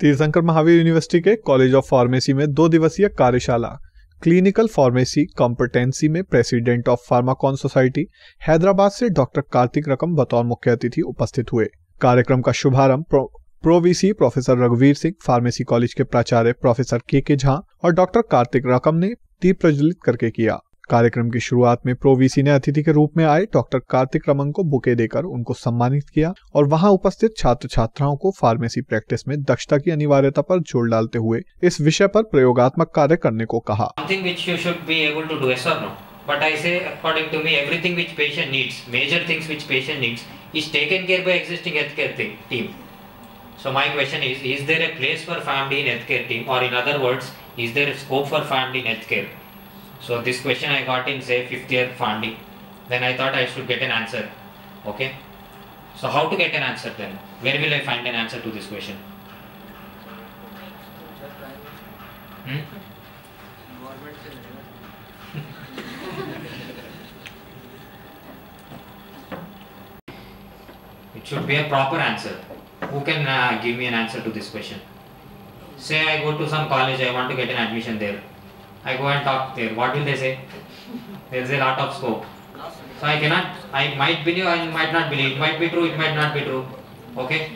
तीर्थंकर महावीर यूनिवर्सिटी के college of pharmacy में दो दिवसीय कार्यशाला क्लिनिकल फार्मेसी कॉम्पिटेंसी में president of Pharmacon society Hyderabad से डॉक्टर कार्तिक रकम बतौर मुख्य अतिथि उपस्थित हुए। कार्यक्रम का शुभारंभ प्रो, प्रोवीसी प्रोफेसर रघुवीर सिंह फार्मेसी कॉलेज के प्राचार्य प्रोफेसर के के झा और डॉक्टर कार्तिक रकम ने दीप प्रज्वलित करके किया। कार्यक्रम की शुरुआत में प्रोवीसी ने अतिथि के रूप में आए डॉक्टर कार्तिक रमन को बुके देकर उनको सम्मानित किया और वहाँ उपस्थित छात्र छात्राओं को फार्मेसी प्रैक्टिस में दक्षता की अनिवार्यता पर ज़ोर डालते हुए इस विषय पर प्रयोगात्मक कार्य करने को कहा but i say according to me everything which patient needs major things which patient needs is taken care by existing healthcare team so my question is is there a place for family in healthcare team or in other words is there a scope for family in healthcare so this question i got in say fifth year family then i thought i should get an answer okay so how to get an answer then where will i find an answer to this question hmm? It should be a proper answer. Who can uh, give me an answer to this question? Say I go to some college, I want to get an admission there. I go and talk there. What will they say? There is a lot of scope. So I cannot, I might believe, I might not believe. It might be true, it might not be true. Okay?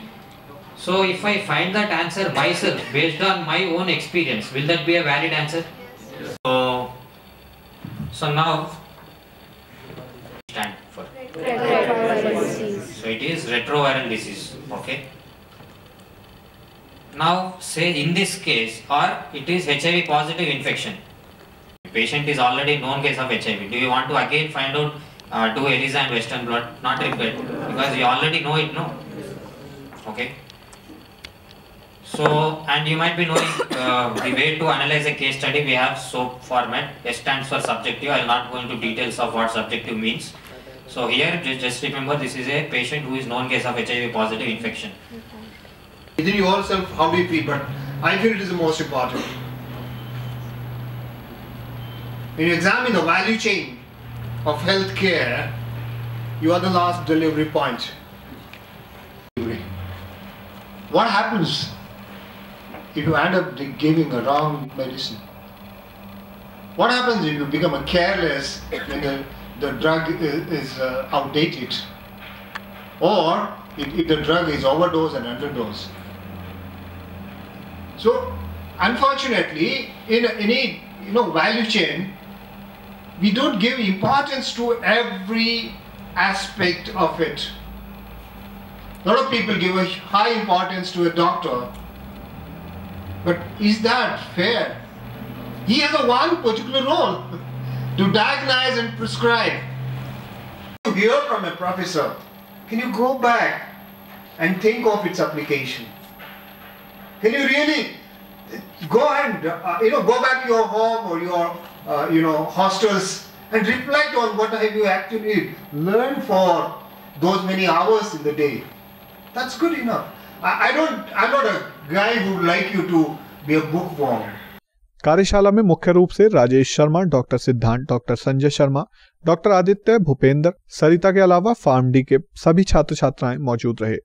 So if I find that answer myself based on my own experience, will that be a valid answer? So, so now stand for. So it is retroviral disease. Okay. Now say in this case or it is HIV positive infection. Patient is already known case of HIV. Do you want to again find out uh, do ELISA and Western blot? Not required because you already know it. No. Okay. So, and you might be knowing uh, the way to analyze a case study. We have SOAP format. S stands for subjective. I will not go into details of what subjective means. So here, ju- just remember this is a patient who is known case of HIV positive infection. Within yourself, how do you feel? But I feel it is the most important. When you examine the value chain of healthcare, you are the last delivery point. What happens if you end up giving a wrong medicine? What happens if you become a careless when the, the drug is, is uh, outdated? Or if, if the drug is overdose and underdose? So, unfortunately, in any you know value chain, we don't give importance to every aspect of it. A lot of people give a high importance to a doctor, but is that fair? He has a one particular role to diagnose and prescribe. You hear from a professor, can you go back and think of its application? Can you really go and uh, you know go back to your home or your uh, you know hostels and reflect on what have you actually learned for those many hours in the day? That's good enough. I, I don't. I'm not a guy who would like you to be a bookworm. कार्यशाला में मुख्य रूप से Rajesh Sharma doctor Siddhant doctor Sanjay Sharma doctor Aditya Bhupendra Sarita के अलावा pharm D के सभी छात्र छात्राएँ मौजूद रहे